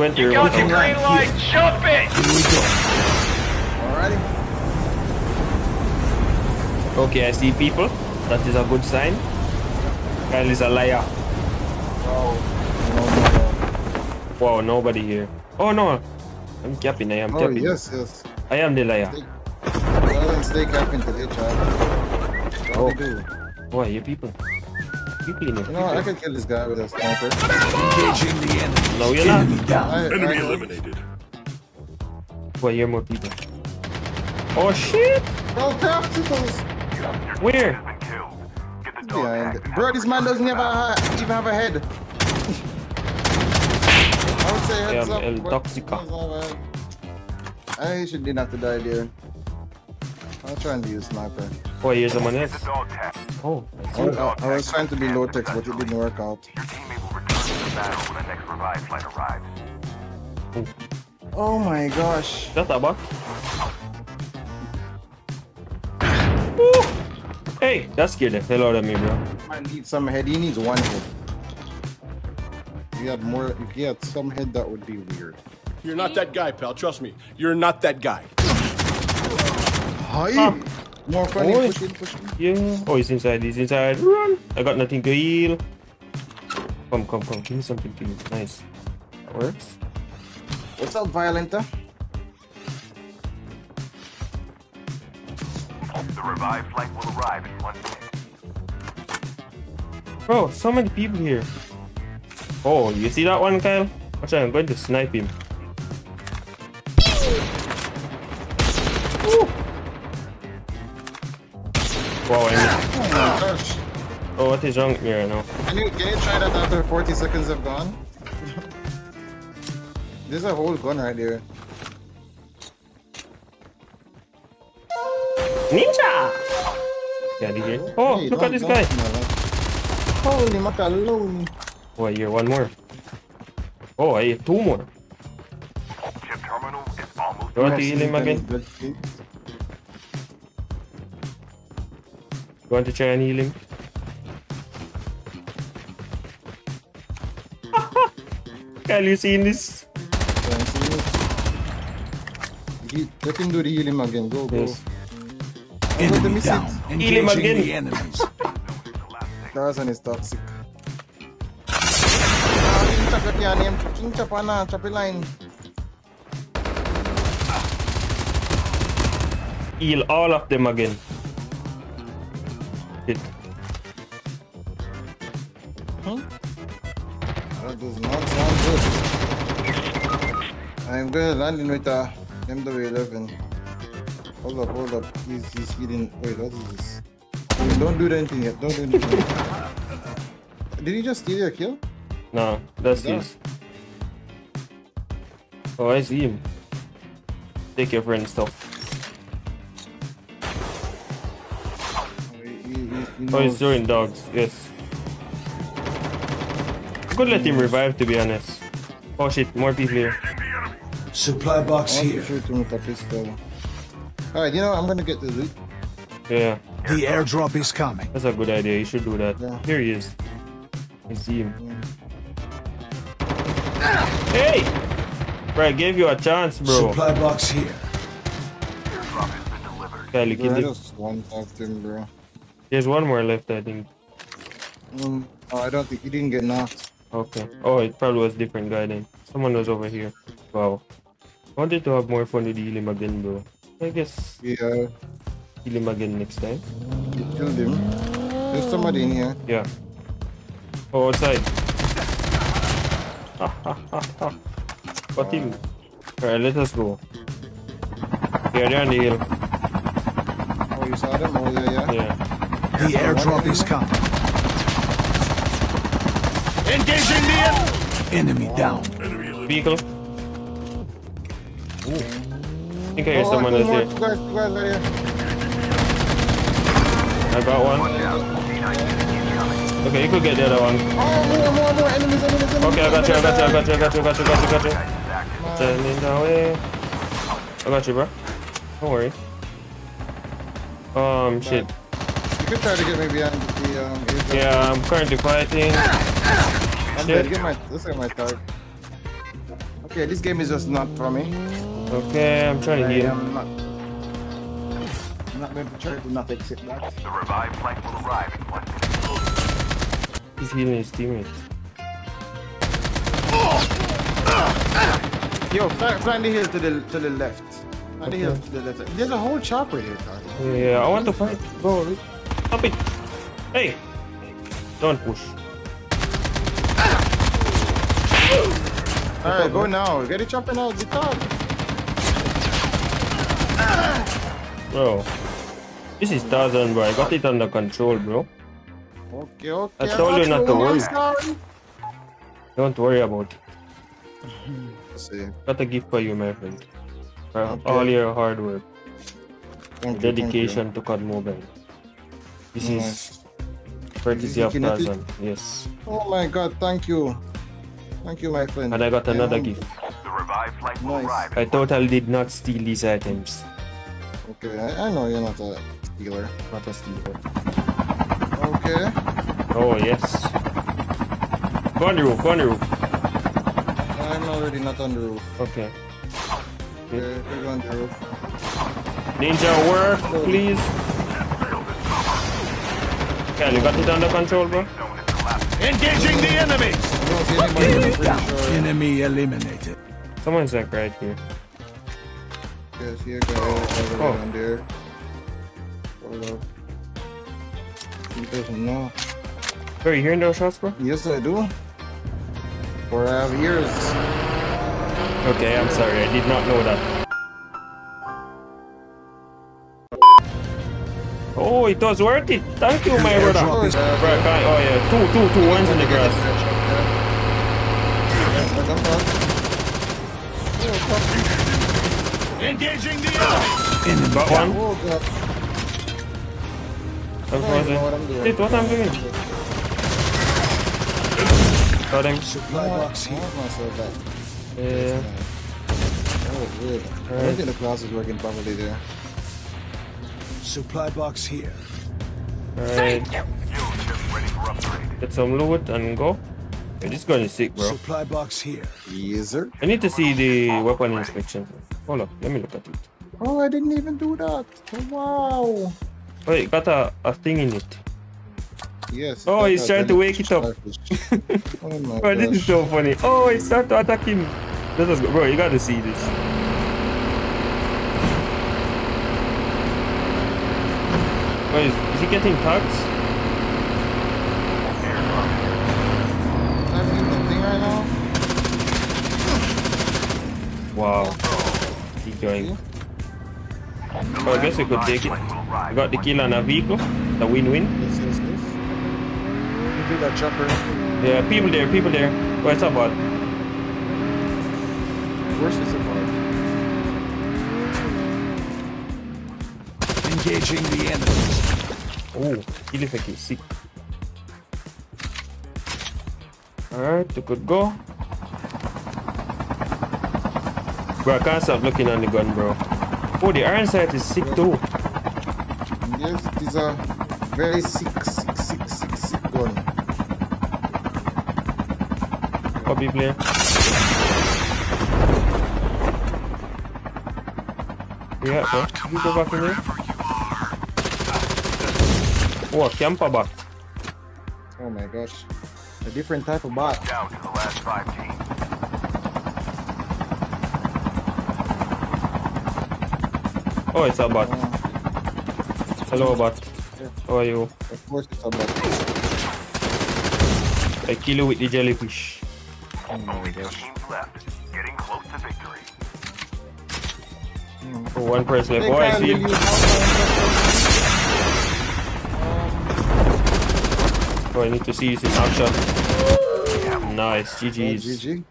Went You through. got the green light, jump it! Alrighty. Okay, I see people. That is a good sign. Kyle is a liar. Oh. No, no, no. Wow, nobody here. Oh no, I'm capping. I am Oh, capping. yes, yes. I am the liar. Stay, well, then stay capping today, child. Oh. What do you oh. do? Why you people? People in here. You know, what, I can kill this guy with a sniper. Engaging the enemy. No, you're not. Enemy down. I, Enemy I, eliminated. Why you're more people? Oh shit! Oh, capsicles! Where? Behind. Bro, this man doesn't have a, even have a head. I would say heads Yeah, up. El Toxica. he doesn't have a head. I should didn't have to die there. I'll try and use sniper. Oh, here's someone else. Oh, I see. I, I, I was trying to be low tech, but it didn't work out. Oh my gosh. Shut up, box. Woo! Hey, that scared the hell out of me, bro. Man needs some head. He needs one head. If he had more, if he had some head, that would be weird. You're not that guy, pal. Trust me. You're not that guy. Hi. More funny. Oi. Push in, push in. Yeah. Oh, he's inside. He's inside. Run! I got nothing to heal. Come, come, come. Give me something to heal. Nice. That works. What's up, Violenta? The revived flight will arrive in one minute. Bro, so many people here. Oh, you see that one, Kyle? Watch out, I'm going to snipe him. Wow, I missed. Oh my gosh. Oh, what is wrong with me right now? Can you, can you try that after 40 seconds have gone? There's a whole gun right there. Ninja! Get out of here. Oh, Hey, look at this guy. Holy macaroni. Oh, I hear one more. Oh, I hear two more. Chip terminal is almost You want to heal him again? You want to try and heal him? Kyle, you seen this? He, let him do the healing again. Go, go. Yes. Enemy me down. it. Heal him again. the enemies. That one is toxic. Chop it yan, yan. King chop na, chop it line. Heal all of them again. Hit. That does not sound good. I'm gonna land in with uh, a MW11. Hold up, hold up. He's, he's healing. Wait, what is this? Wait, don't do anything yet. Don't do anything yet. Did he just steal your kill? No, that's Yeah. his. Oh, I see him. Take your friend's stuff. He, he, he Oh, he's knows- throwing dogs. Yes. I could let him revive, to be honest. Oh shit, more people here. Supply box I want to here. shoot him with a pistol. Alright, you know, I'm gonna get the loot. Yeah, The airdrop is coming. that's a good idea. You should do that. Yeah. Here he is. I see him. Hey! Bro, I gave you a chance, bro. Supply box here. Kyle, you Bro, killed I just one tapped him, bro. There's one more left, I think. Um, oh, I don't think he didn't get knocked. Okay. Oh, it probably was different guy then. Someone was over here. Wow. I wanted to have more fun with heal him again, bro. I guess Yeah, heal him again next time. he killed him. There's somebody in here. Yeah. Oh, outside. Got him. Alright, let us go. Yeah, they're on the hill. Oh, you saw them? Oh, yeah, yeah. Yeah. The airdrop is coming. Engaging the enemy. Enemy down. Enemy eliminated. Vehicle. I think I hear Oh, someone two here. two guys, two guys are here. I got one. Okay, you could get the other one. Oh, more, more, more enemies, enemies, enemies. Okay, I got you, I got you, I got you, I got you, I got you, I got you, I got you. Turning that way. I got you, bro. Don't worry. Um, shit. You could try to get me behind the, um, airdrop. Yeah, I'm currently fighting. I'm shit. dead. Get my, let's get my tag. Okay, this game is just not for me. Okay, I'm trying to I heal. am not. I'm not going to try to not accept that. The revived flight will arrive in one minute. He's healing his teammates. Yo, fly, fly the hill to the to the left. Fly the hill to the left. There's a whole chopper here, Carl. Yeah, I want to fight. Bro, stop it. Hey! Don't push. Alright, go now. Get it chopper now. Get top. Bro. This is Tarzan, bro. I got it under control, bro. Okay, okay. I told you not to worry. Don't worry about it. See. Got a gift for you, my friend. For Okay. all your hard work, Thank you, you. dedication to COD Mobile. This is Nice. courtesy of Kinetic? Tarzan. Yes. Oh my god, thank you. Thank you, my friend. And I got another Um, gift. The revived flight will Nice. arrive I totally did not steal these items. Okay, I, I know you're not a stealer. Not a stealer. Okay. Oh, yes. Go on the roof, go on the roof. I'm already not on the roof. Okay. Okay, we're on the roof. Ninja, work, please. Okay, you got it under control, bro? zone is collapsing. Engaging the enemy! I don't see anybody. I'm pretty sure. Enemy eliminated. Someone's like right here. Yes, here, guys. Over Oh. down there. Hold up. He doesn't know. Bro, you hearing those shots, bro? Yes, I do. For I have years. Okay, I'm sorry, I did not know that. Oh, it was worth it. Thank you, my brother. Oh, Bro, it's, I uh, can't, oh yeah, Two, two, two ones one's in the grass. Yeah, I'm. Engaging the enemy! Enemy Got one. Oh, God. I'm I don't know what frozen. Shit, what I'm doing? Got him. supply box here. am I so bad? Yeah. That was weird. I don't think the class is working properly there. Supply box here. Alright, Skill chips ready for upgrade. get some loot and go. Yeah, this gun is sick, bro. Supply box here. Yes, sir. I need to see the weapon inspection. Hold up, let me look at it. Oh, I didn't even do that. Oh, wow. Oh, it got a, a thing in it. Yes. Oh, he's trying to wake it up. jellyfish. oh my Bro, this is so funny. Oh, he started to attack him. Let us go. Bro, you gotta see this. Bro, is, is he getting tags? I'm in the thing right now. Wow. Keep going. Bro, I guess we could take it. Flight will arrive We got the kill on a vehicle. The win-win. Yes, yes, yes. You do that chopper. Yeah, people there, people there. Oh, it's a bot. Where's this about? Engaging the enemy. Oh, kill effect is sick. Alright, we could go. Bro, I can't stop looking on the gun, bro. Oh, the iron sight is sick too. Yes, it is a very sick, sick, sick, sick, sick gun. Copy player. Yeah, bro. You go back in there. Oh, a bot. Oh my gosh. A different type of bot. Down to the last five teams. Oh, it's a bot. Oh, Hello, bot. How are you? of course it's a bot. I kill you with the jellyfish. Oh my gosh. teams left. Getting close to victory. Oh, one person left. Oh, I see I need to see you in action. Nice, GG's. Yeah, GG.